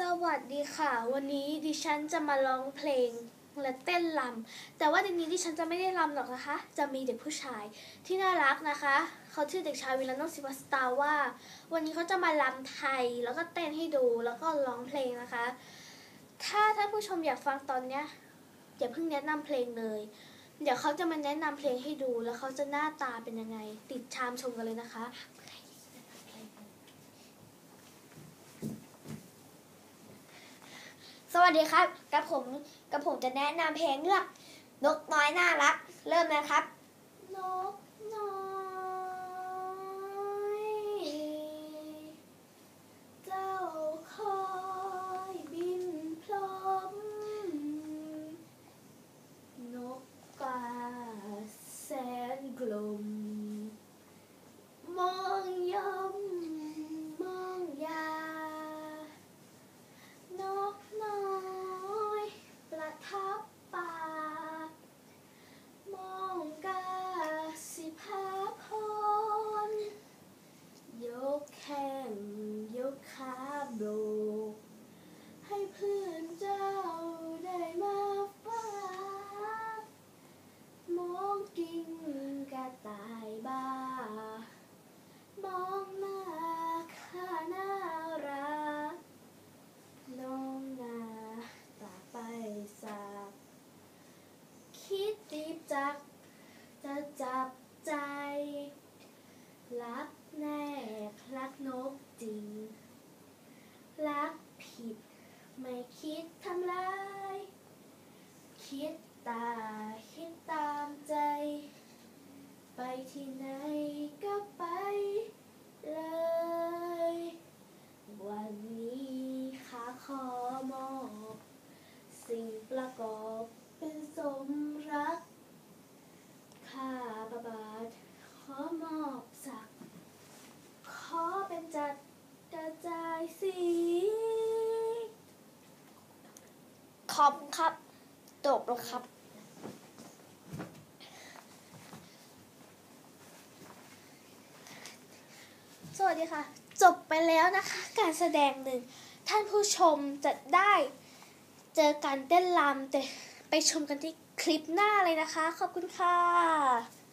สวัสดีค่ะ วันนี้ดิฉันจะมาร้องเพลงและเต้นรำแต่ว่าในนี้ดิฉันจะไม่ได้รำหรอกนะคะ จะมีเด็กผู้ชายที่น่ารักนะคะ เขาชื่อเด็กชายวิลานนท์ศิวสตาร์ว่า วันนี้เขาจะมารำไทยแล้วก็เต้นให้ดูแล้วก็ร้องเพลงนะคะ ถ้าท่านผู้ชมอยากฟังตอนเนี้ยอย่าเพิ่งแนะนำเพลงเลย เดี๋ยวเขาจะมาแนะนำเพลงให้ดูแล้วเขาจะหน้าตาเป็นยังไง ติดชามชมกันเลยนะคะ สวัสดีครับกับผมกับผมจะแนะนำเพลงเรื่องนกน้อยน่ารัก เริ่มนะครับ นกน้อย เจ้าคอยบินพลมนกกาแสนกลมองยมมองยานกน้อยประทับปาก มองกาสิพาพรยกแข้งย กขาโบกให้เพื่อนเจ้าได้มาฝากมองกิ่งกระต่ายบ้า มองหน้าข้าน่ารัก น้องนาตาไปสาก คิดตีบจัก จะจับใจ รักแน่รักนกจริง รักผิด ไม่คิดทำร้าย คิดตาคิดตามใจ ไปที่ไหนก็ไปเลย วันนี้ข้าขอมอบ สิ่งประกอบเป็นสมรัก ข้าประบาท ขอมอบสักดิ์ขอเป็นจัดกระจายสี คอบคุณครับจบแล้วครับ สวัสดีค่ะ จบไปแล้วนะคะ การแสดงหนึ่ง ท่านผู้ชมจะได้เจอการเต้นรำแต่ไปชมกันที่คลิปหน้าเลยนะคะ ขอบคุณค่ะ